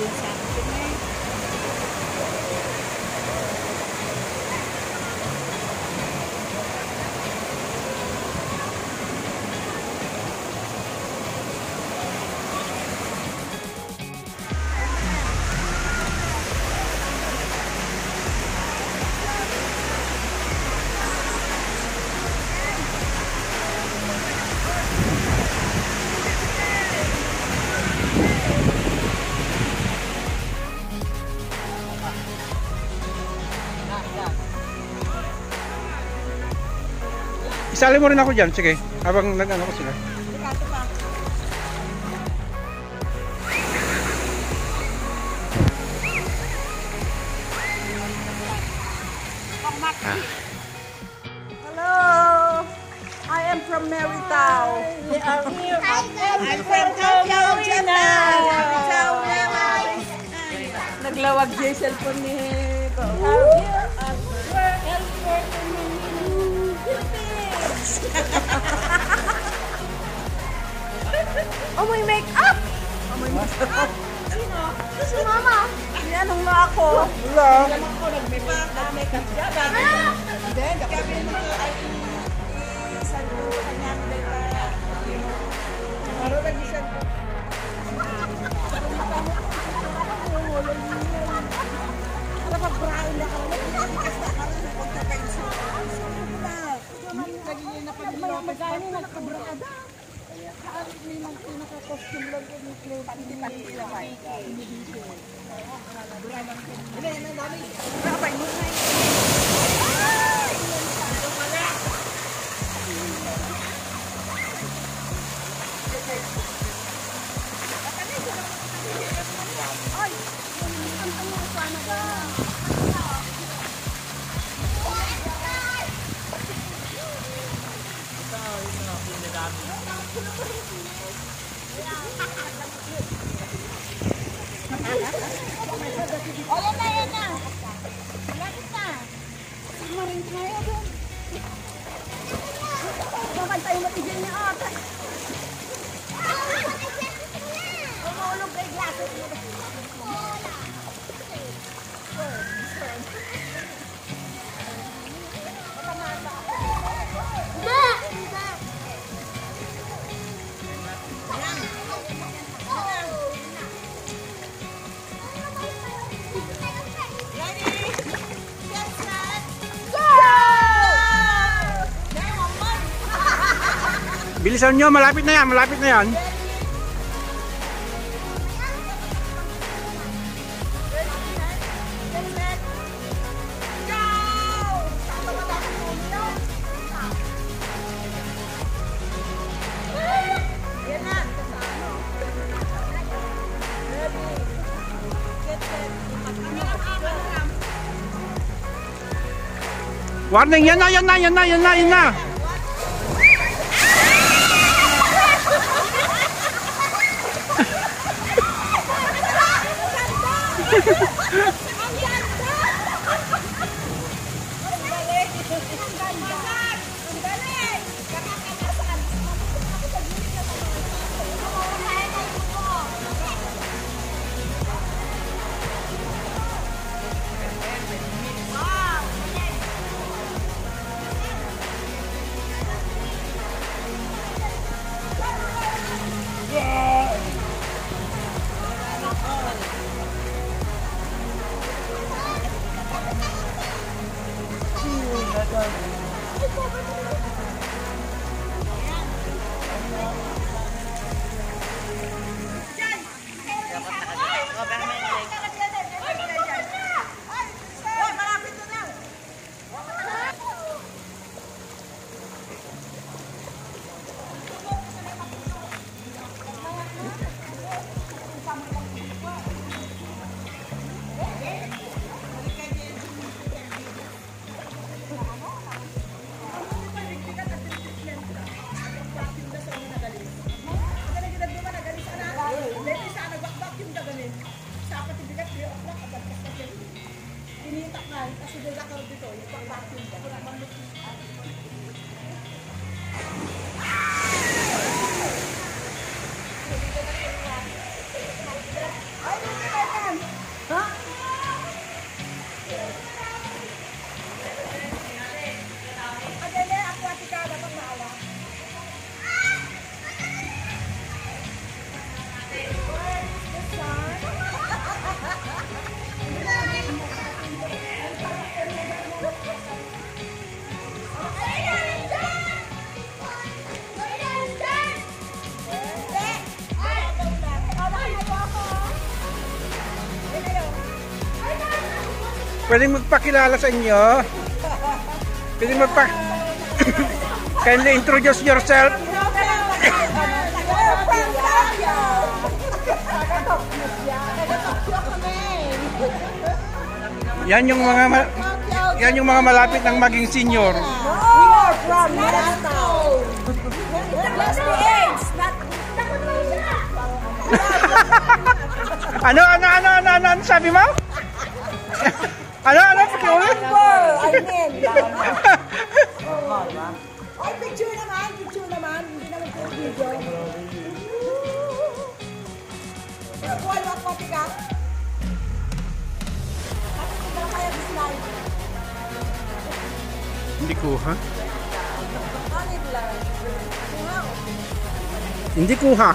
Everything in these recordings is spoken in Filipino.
din sa Isali mo rin ako dyan, sige. Habang nag-ano ko sila. Pa. Hello. I am from Meritown. I'm from Carolina. Naglawag siya yung cellphone ni ko. Oh, may make-up! Oh, may make-up. Si Mama. Yanong na ako. Wala. Alam ko, nag-make-up. Siya. Dami. Hindi, kami mo ay isang kanya nila. Pero nag-isang Alam ka, brown na ako. Magkano nagkabrada? Saan may nagpinaka-costume lang ko ni Clay? Pati-pati naman. Hindi. Sabay mo Maring kaya doon. Mamantay Bilisan nyo, malapit na yan, malapit na yan. Warning, yan na, yan na, yan na, yan na, yan na. Nangita ka, kasi dito ako dito, yung pang-vacuum, ako naman Pwedeng magpakilala sa inyo. Pwedeng magpa... Kindly introduce yourself. Yan yung mga yan yung mga malapit ng maging senior. We are from siya. Ano ano ano ano ano, ano sabi mo? ano ano pakiulit? I mean, Ay, picture naman, picture naman. Hindi naman po video. Pero buhay mo kopi ka. Bakit hindi ka kaya dislike? Hindi kuha. Ano yung lang? Wow. Hindi kuha.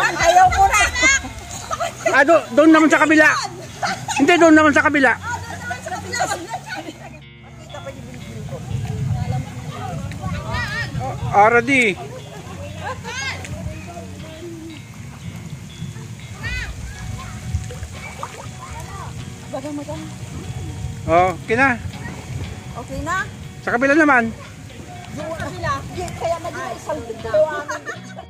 Ayaw ko na. Ah, do, doon naman sa kabila. Hindi, doon naman sa kabila. Already. Oh, kina. Okay na? Sa kabila naman. Yung kabila. Kaya naging isaltin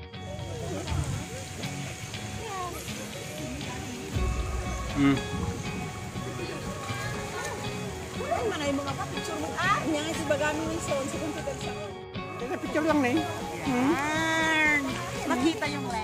Mm. Ay, manay mga pa-picture mo. Ah, niya nga si Bagami Wilson. Sa computer sa Picture lang na eh. Makita yung lens.